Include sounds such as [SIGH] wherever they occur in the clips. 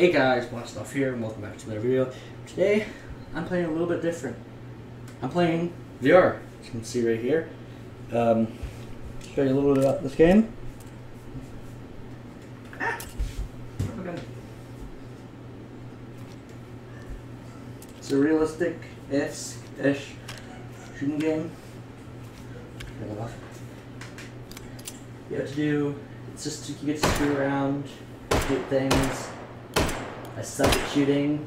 Hey guys, Black Stuff here, and welcome back to another video. Today, I'm playing a little bit different. I'm playing VR, as you can see right here. Um, show you a little bit about this game. It's a realistic-ish shooting game. You have to do, it's just, you get to screw around, shoot things. I suck at shooting.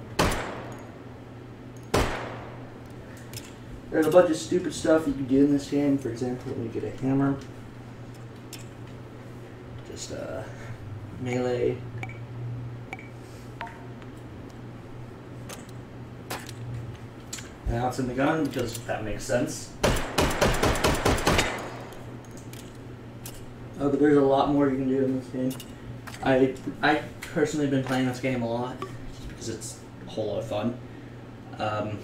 There's a bunch of stupid stuff you can do in this game. For example, let me get a hammer, just uh, melee. Now it's in the gun because that makes sense. Oh, but there's a lot more you can do in this game. I I personally been playing this game a lot just because it's a whole lot of fun. Um,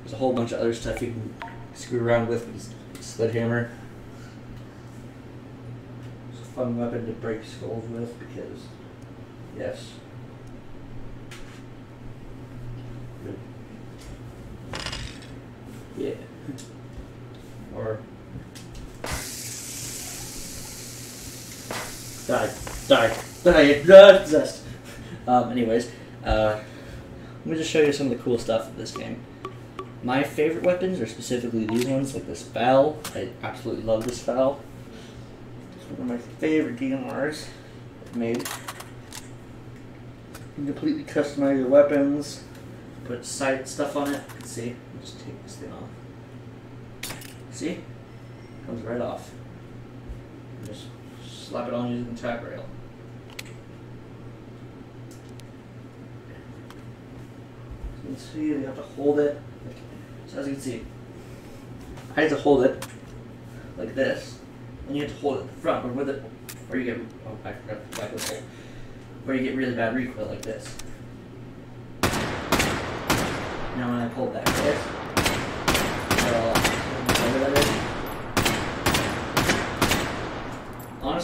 there's a whole bunch of other stuff you can screw around with. with Sledgehammer. It's a fun weapon to break skulls with because, yes. Yeah. Or die, die, die, possessed. Um, anyways, uh, let me just show you some of the cool stuff of this game. My favorite weapons are specifically these ones, like this FAL. I absolutely love this FAL. It's one of my favorite DMRs made. You can completely customize your weapons, put sight stuff on it. You can see, just take this thing off. See? Comes right off. Slap it on using the tack rail. So you can see you have to hold it. So as you can see, I have to hold it like this, and you have to hold it at the front, or with it, or you get oh I forgot to back the hole, where you get really bad recoil like this. Now when I pull back this, whatever that is.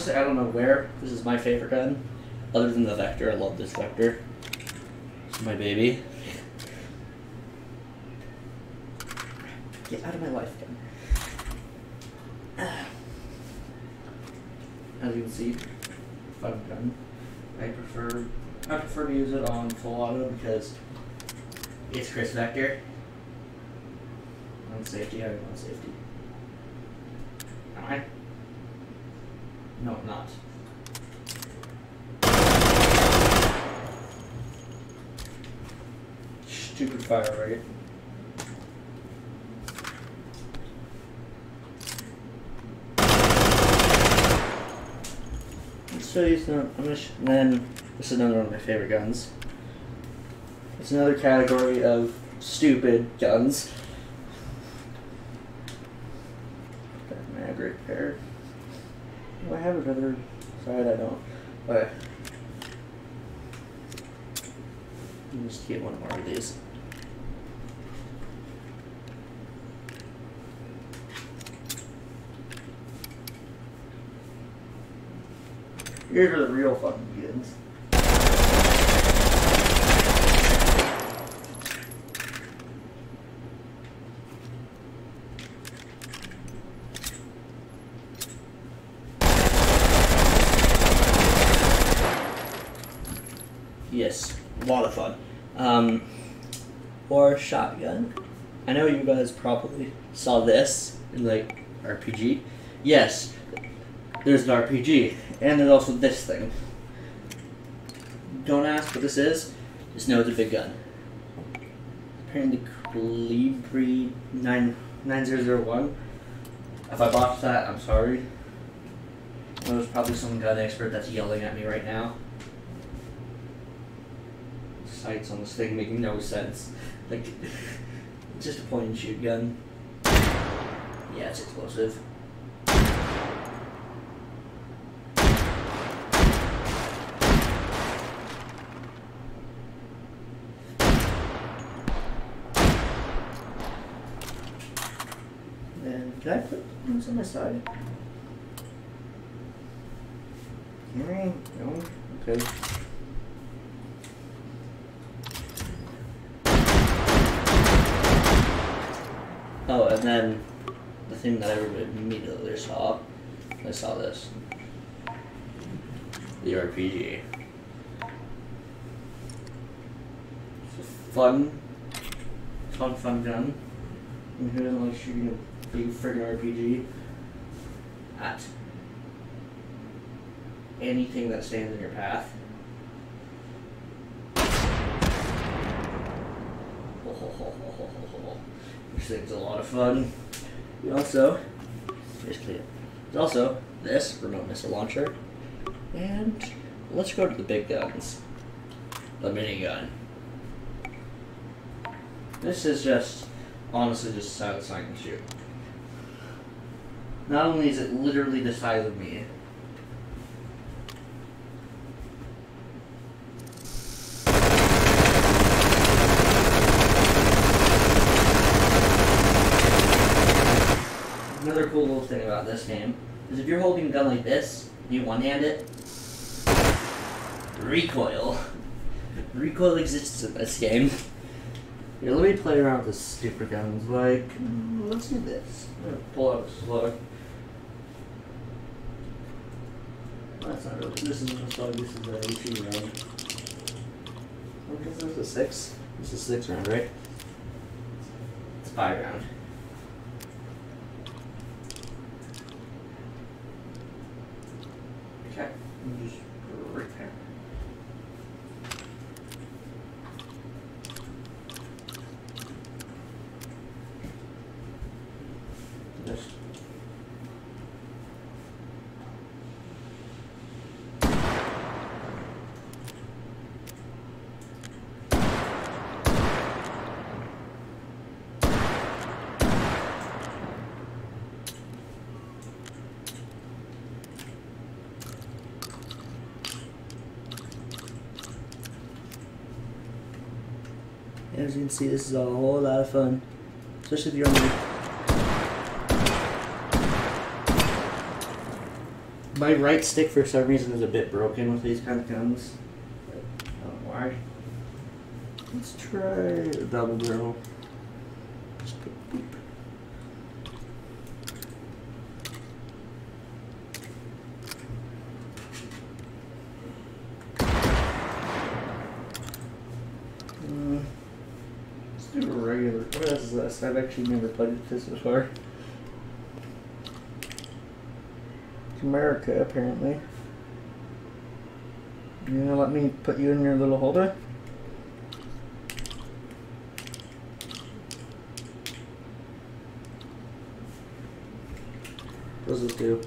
Honestly, I don't know where this is my favorite gun, other than the Vector. I love this Vector. It's my baby. Get out of my life, gun. [SIGHS] As you can see, fun gun. I prefer I prefer to use it on full auto because it's Kriss Vector. On safety, I want safety. I? No, not. Stupid fire rate. Let's show you some. I'm gonna and then this is another one of my favorite guns. It's another category of stupid guns. Got mag repair. Do I have another side? I don't. Okay. Let me just get one more of these. Here's where the real fun begins. Yes, a lot of fun. Um, or shotgun. I know you guys probably saw this in like RPG. Yes, there's an RPG, and there's also this thing. Don't ask what this is. Just know it's a big gun. Apparently, Calibri 9 9001. If I botched that, I'm sorry. There's probably some gun expert that's yelling at me right now sights on this thing making no sense. Like, [LAUGHS] just a point and shoot gun. Yeah, it's explosive. On this side? Okay. Oh, and then the thing that I immediately saw, I saw this. The RPG. fun, fun, fun gun. And who doesn't like shooting a big friggin' RPG? Anything that stands in your path? [LAUGHS] This thing's a lot of fun. Also, basically, there's also this remote missile launcher. And let's go to the big guns. The minigun. This is just, honestly, just the size I can shoot. Not only is it literally the size of me, Another cool little thing about this game is if you're holding a gun like this, you one hand it, recoil. [LAUGHS] recoil exists in this game. Here, let me play around with the stupid guns. Like, mm, let's do this. I'm gonna pull out a slug. That's not really. This a slug. Uh, this is a 18 round. This is a six. This is six round, right? It's five round. Okay. Let me just put it right there. Just As you can see, this is a whole lot of fun, especially if you're on the. My right stick, for some reason, is a bit broken with these kind of guns. I don't know why. Let's try a double barrel. Just put beep. Uh, Let's do a regular. What else is this? I've actually never played this before. America, apparently. You gonna let me put you in your little holder? What does this do?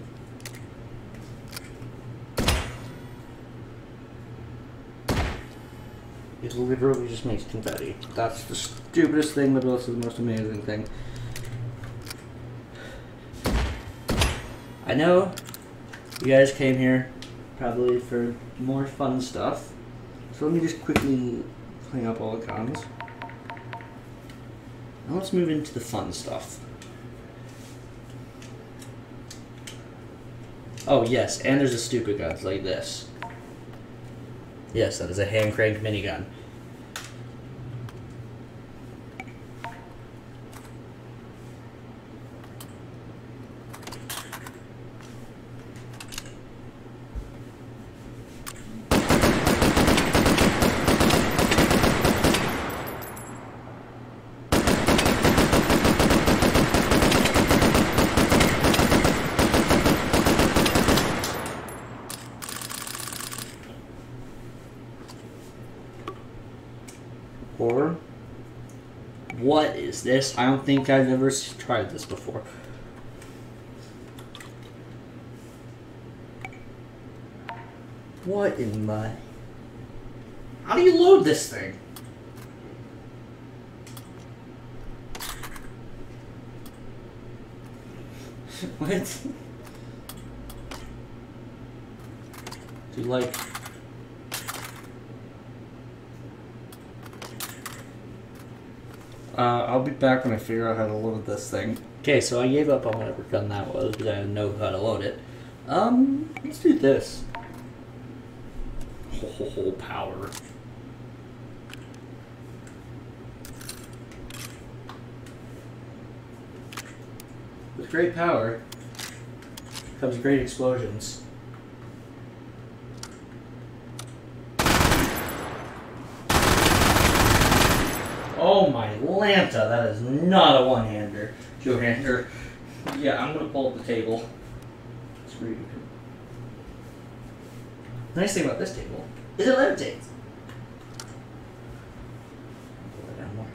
Literally just makes confetti. That's the stupidest thing, but also the most amazing thing. I know you guys came here probably for more fun stuff. So let me just quickly clean up all the guns. Now let's move into the fun stuff. Oh yes, and there's a stupid guns like this. Yes, that is a hand cranked minigun. Or what is this? I don't think I've ever tried this before. What in my? How do you load this thing? [LAUGHS] what? Do you like? Uh, I'll be back when I figure out how to load this thing. Okay, so I gave up on whatever gun that was because I know how to load it. Um, let's do this. Whole, ho, ho, power. With great power comes great explosions. Oh my Lanta, that is not a one-hander. Two-hander. Yeah, I'm gonna pull up the table. Screw you. Nice thing about this table is it levitates. Pull it down more.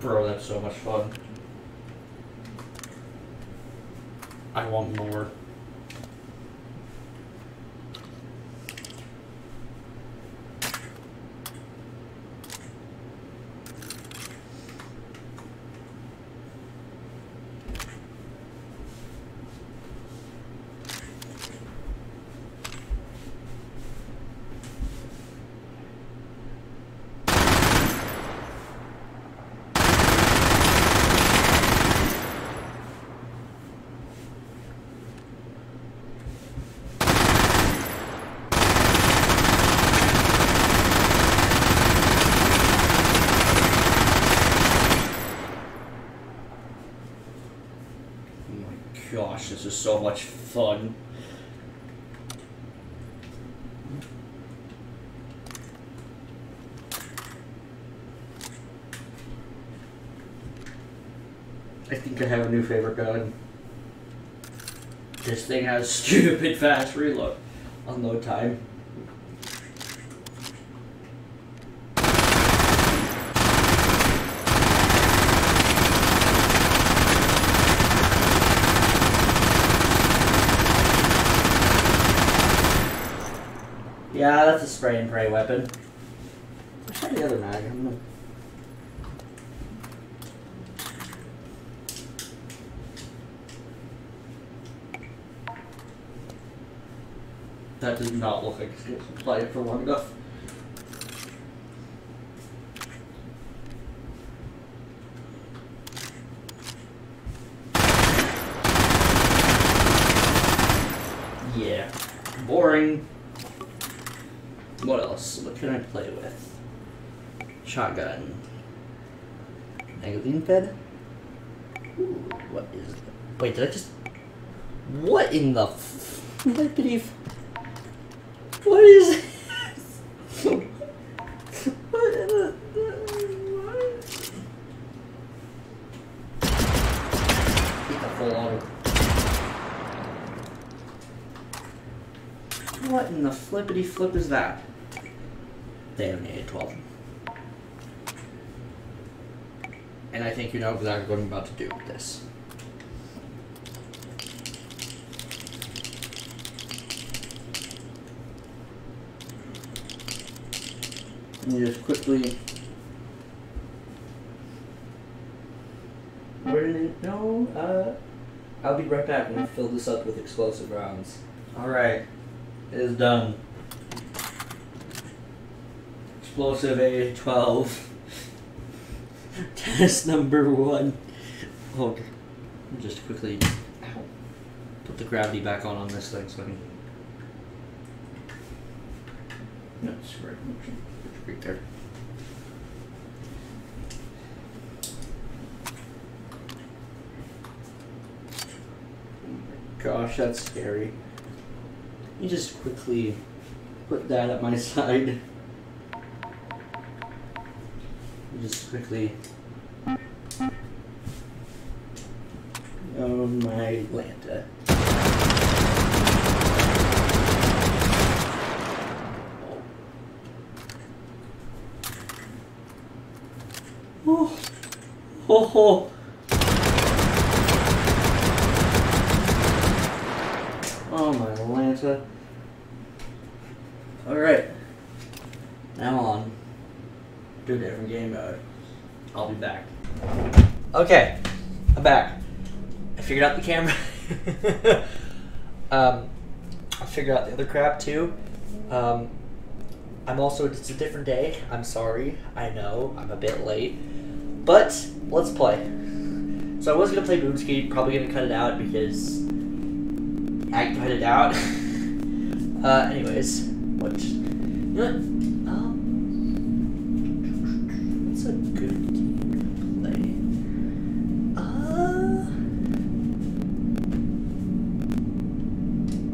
Bro, that's so much fun. I want more. Oh my gosh, this is so much fun. I think I have a new favorite gun. This thing has [LAUGHS] stupid fast reload. Unload time. Yeah, that's a spray and pray weapon. Where's the other mag? Gonna... That does not look like it's going to it for long enough. Yeah. Boring. What else? What can I play with? Shotgun. Magazine fed? What is that? Wait, did I just. What in the. F- flippity What is what in the. What? The full auto. What in the flippity flip is that? They only need 12. And I think you know exactly what I'm about to do with this. Let me just quickly. No, uh. I'll be right back and fill this up with explosive rounds. Alright. It is done. Explosive A12. Test number one. Hold. Just quickly ow, put the gravity back on on this thing so I can. No, it's right. Right there. Gosh, that's scary. Let me just quickly put that at my [LAUGHS] side. Just quickly. Oh my Lanta. Oh. Oh. oh. Oh my Lanta. Alright. Now on to a different game mode. I'll be back. Okay, I'm back. I figured out the camera. um, I figured out the other crap too. Um, Also, it's a different day. I'm sorry. I know, I'm a bit late. But, let's play. So I was gonna play Boomski, probably gonna cut it out because I cut it out. [LAUGHS] uh, anyways, what? You know what? Um, what's a good game to play? Uh,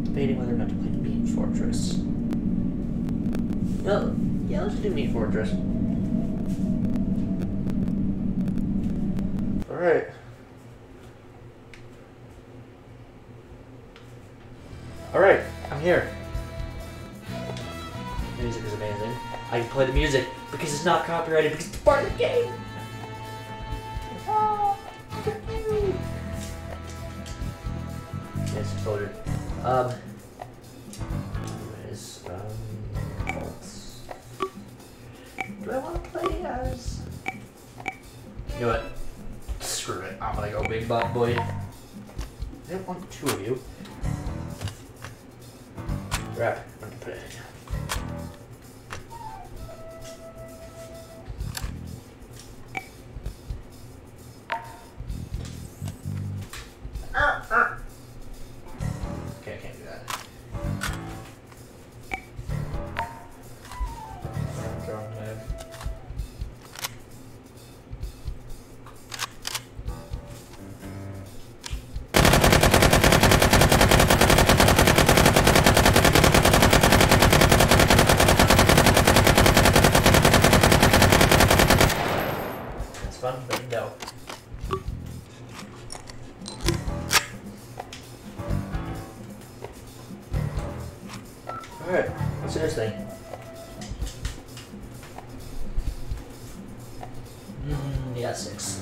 debating whether or not to play Meat Fortress. No, yeah, let's do Meat Fortress. All right. All right, I'm here. The music is amazing. I can play the music because it's not copyrighted because it's part of the game. Ah. Yes, told. Um.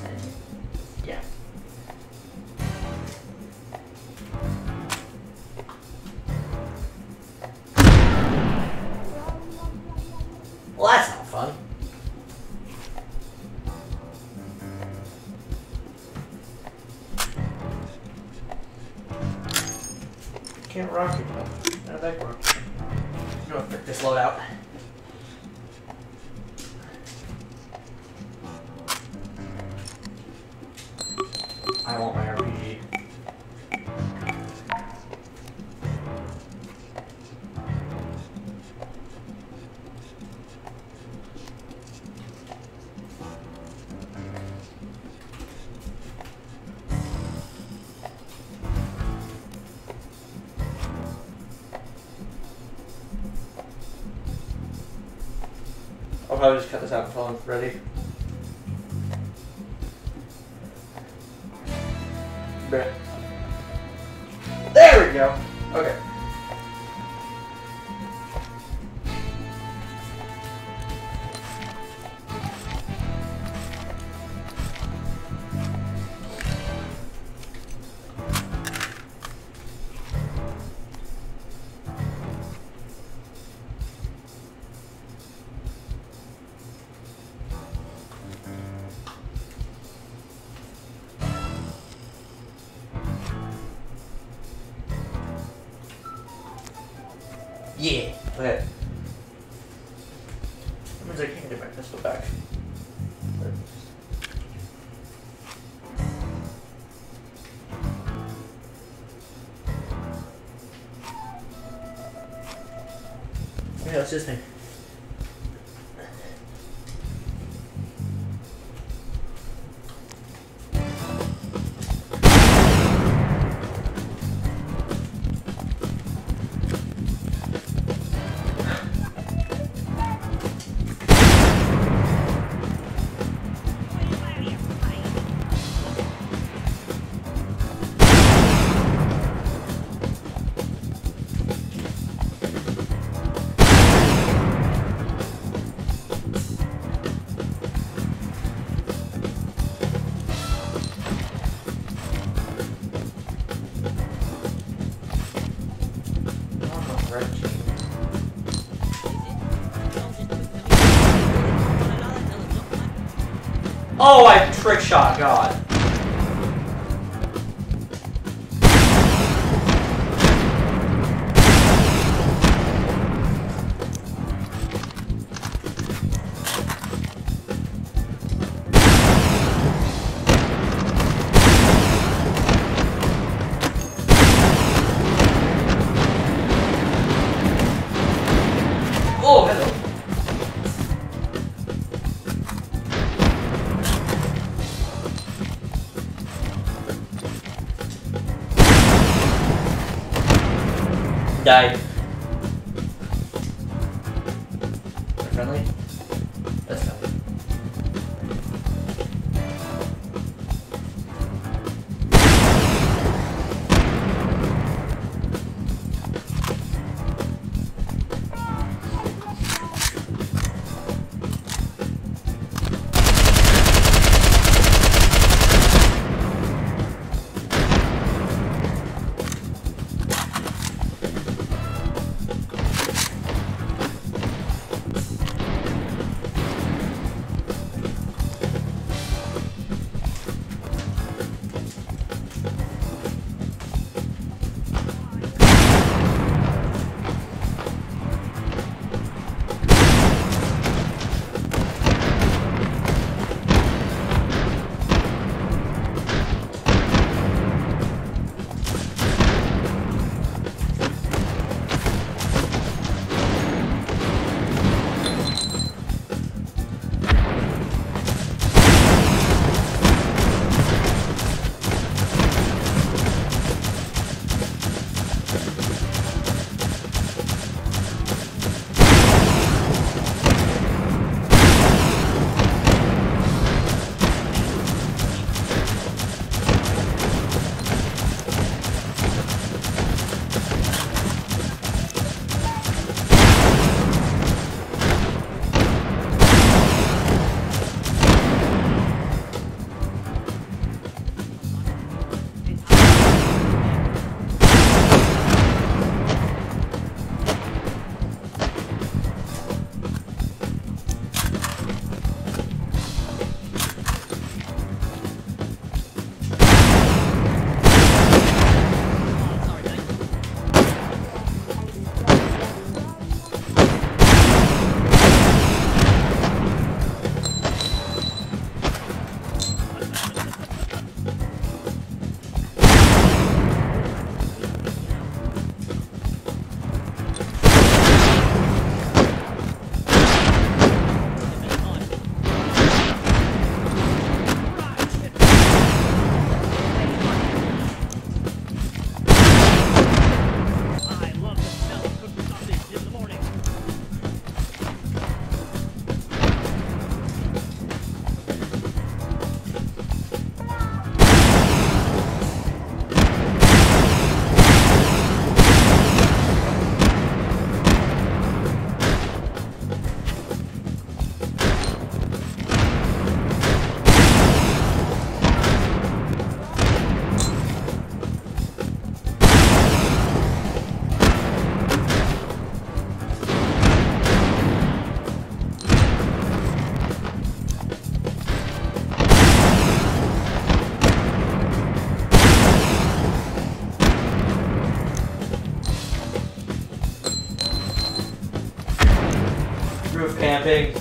Mm, I'll just cut this out until I'm ready. Yeah. Okay. Trick shot God. Die. Camping.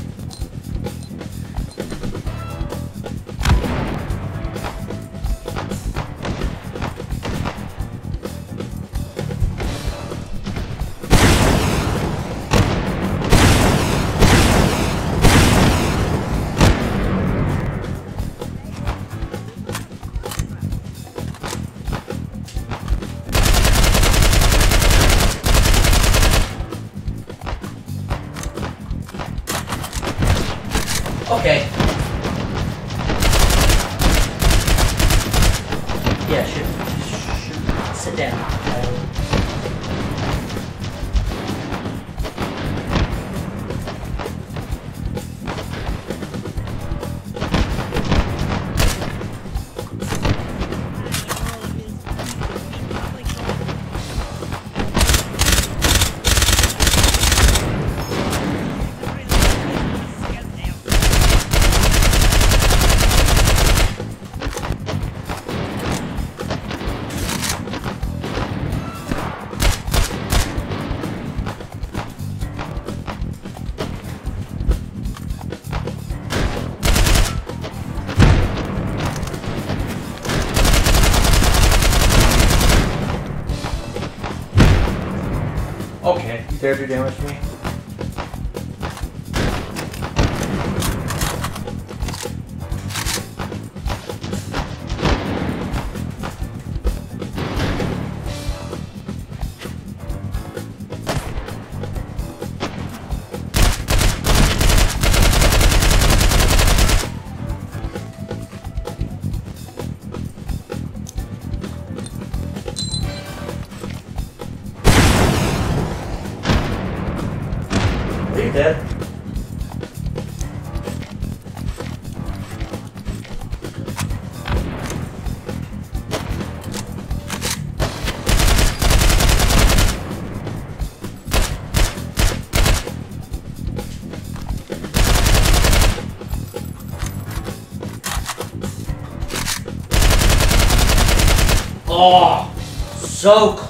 Damage to me? So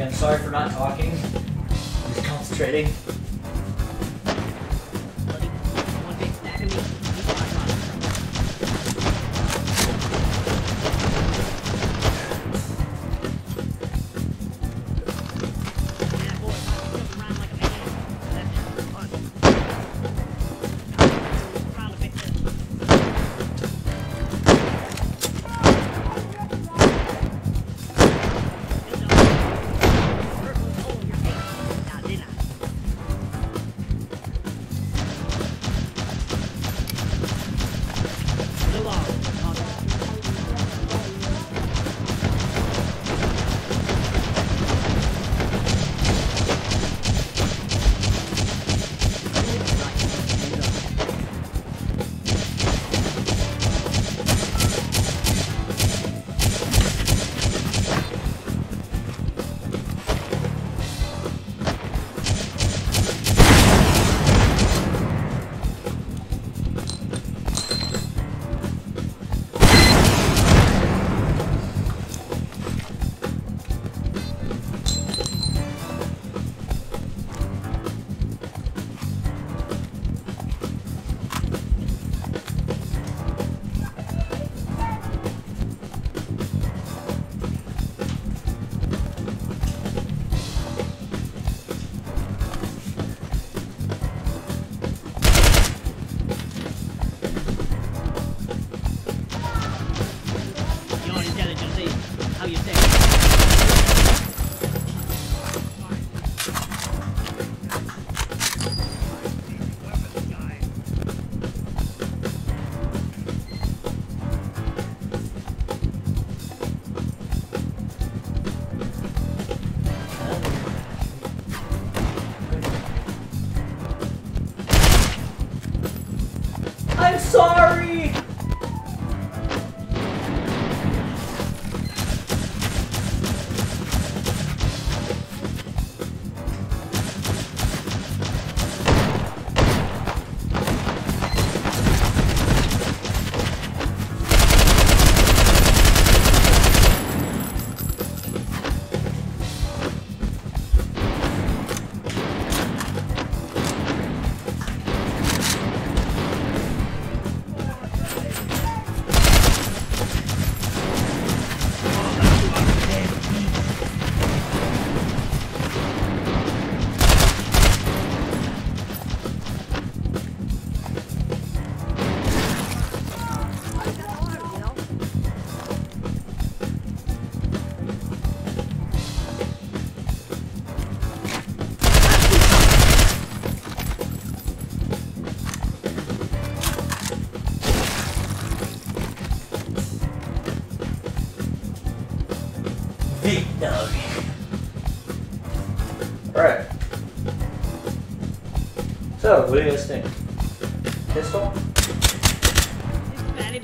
I'm sorry for not talking. Just concentrating. So, what do you guys think? Pistol?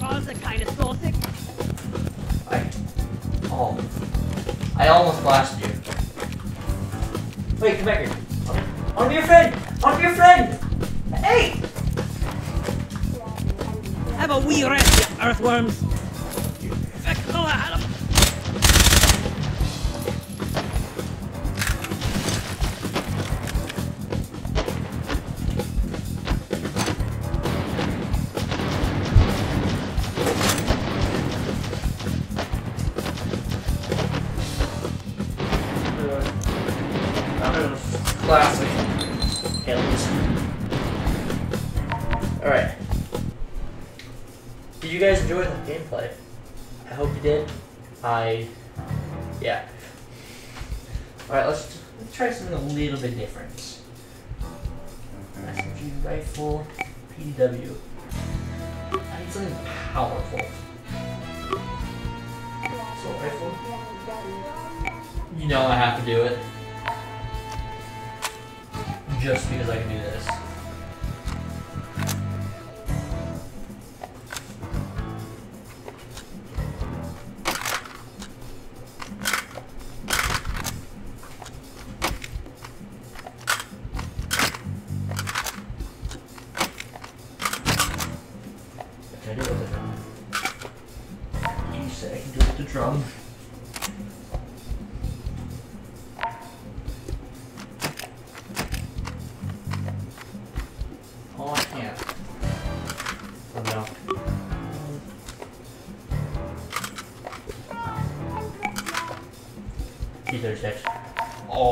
Balls are kind of saucy. I. Oh. I almost blasted you. Wait, come back here. I wanna be your friend! I wanna be your friend! Hey! Have a wee rest, you earthworms.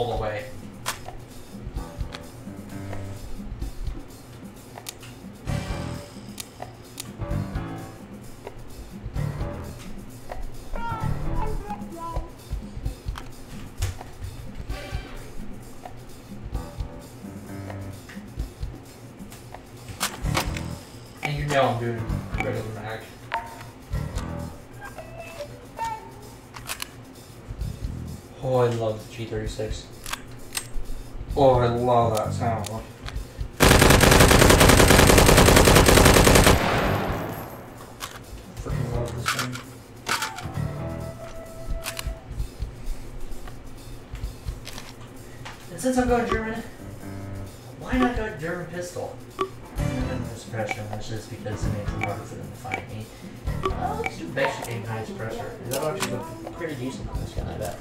All the way. And you know I'm doing regular mag. Oh, I love the G36. Oh, I love that sound. Freaking love this thing. And since I'm going German, why not go German pistol? And the suppression, that's just because it makes it harder for them to find me. Uh, let's do basic aim high suppressor. That'll actually look pretty decent on this gun, I bet.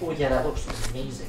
Oh yeah, that looks amazing.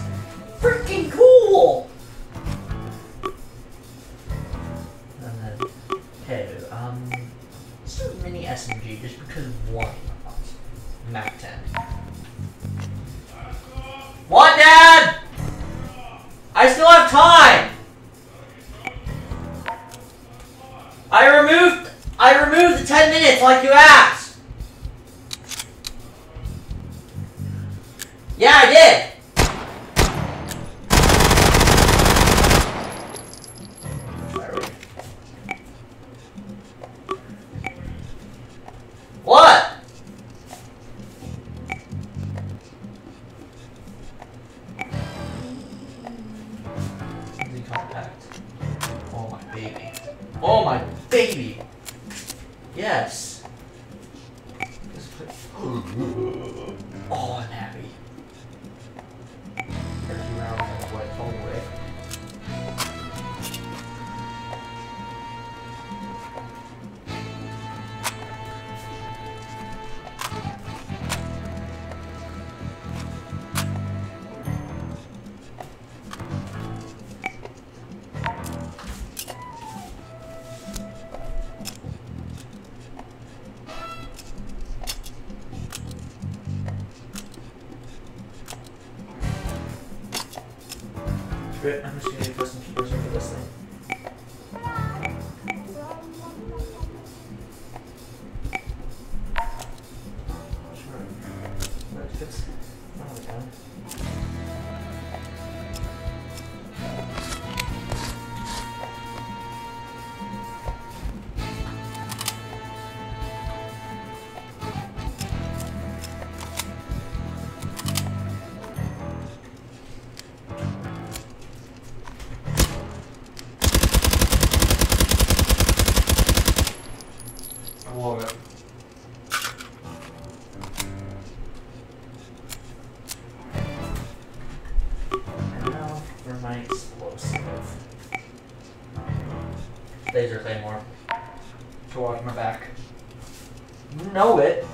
Great, watch my back. You know it.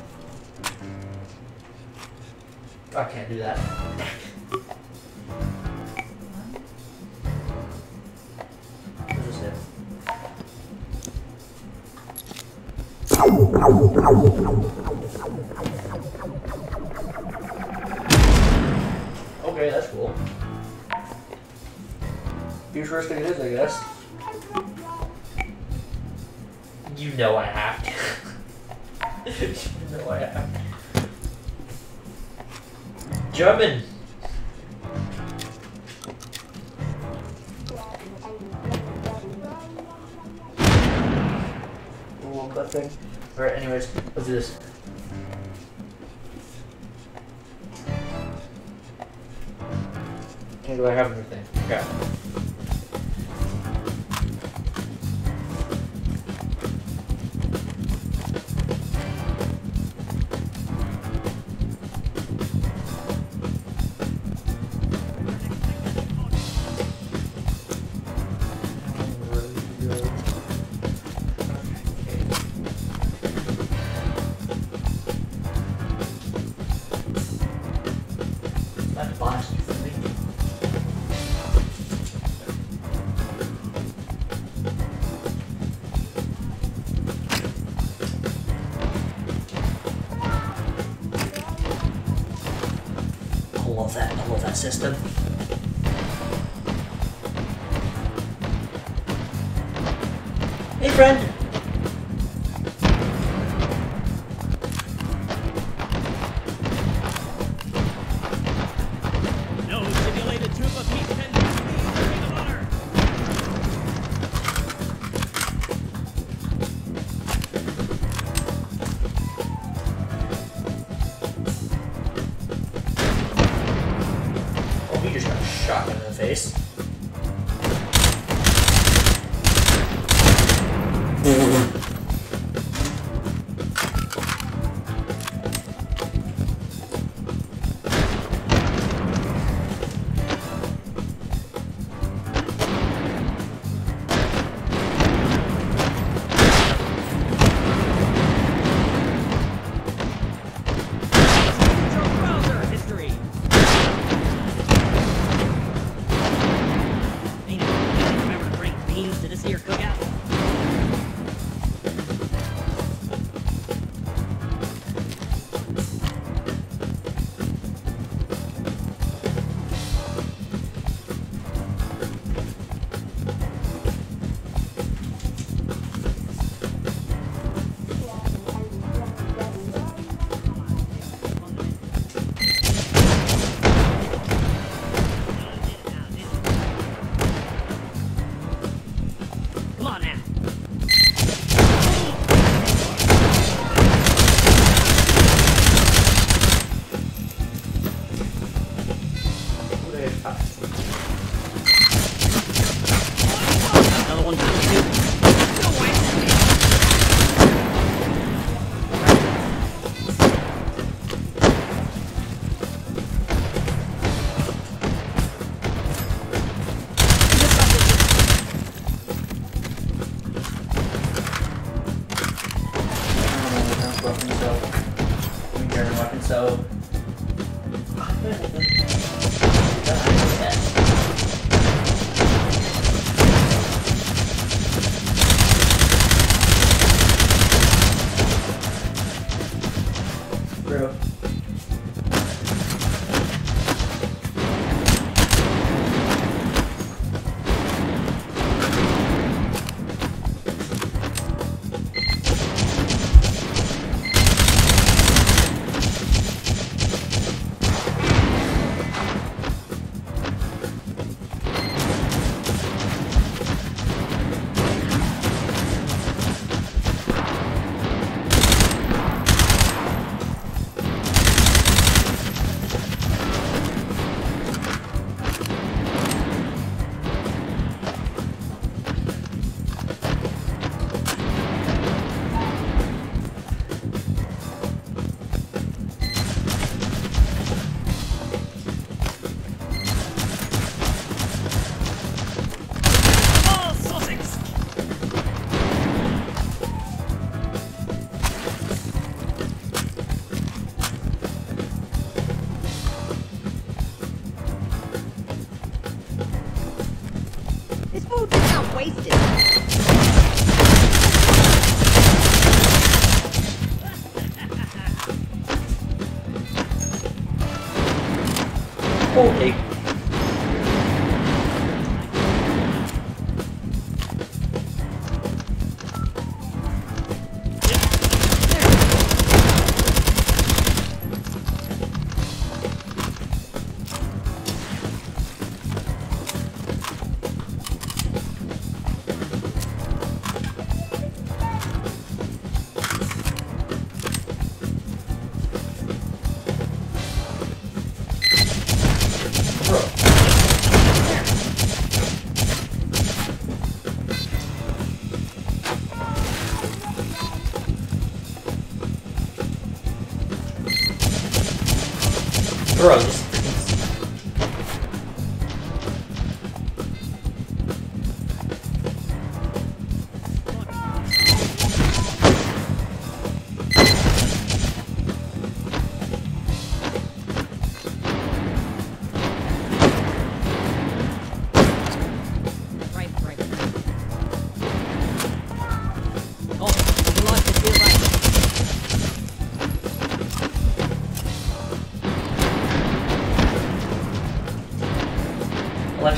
I can't do that. Okay, that's cool. Futuristic it is, I guess. You know I have to. [LAUGHS] you know I have to. German. Ooh, that thing. Alright, anyways, let's do this. Can I have anything? Okay.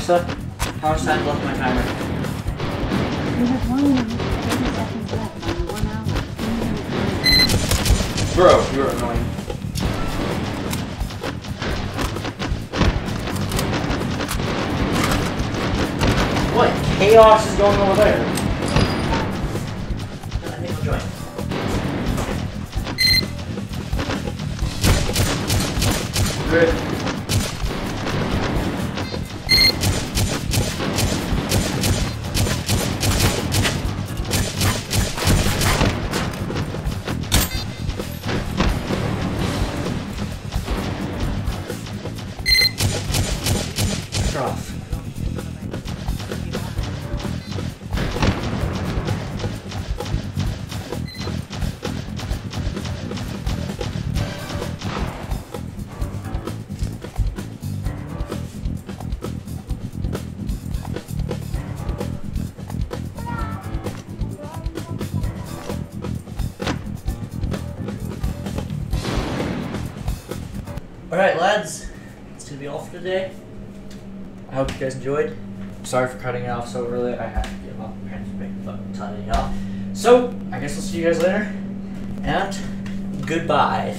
Alexa, how much time left my timer? You have one minute, 30 seconds left on one hour. Bro, you're annoying. What chaos is going over there? I think I'll join. Good. And goodbye.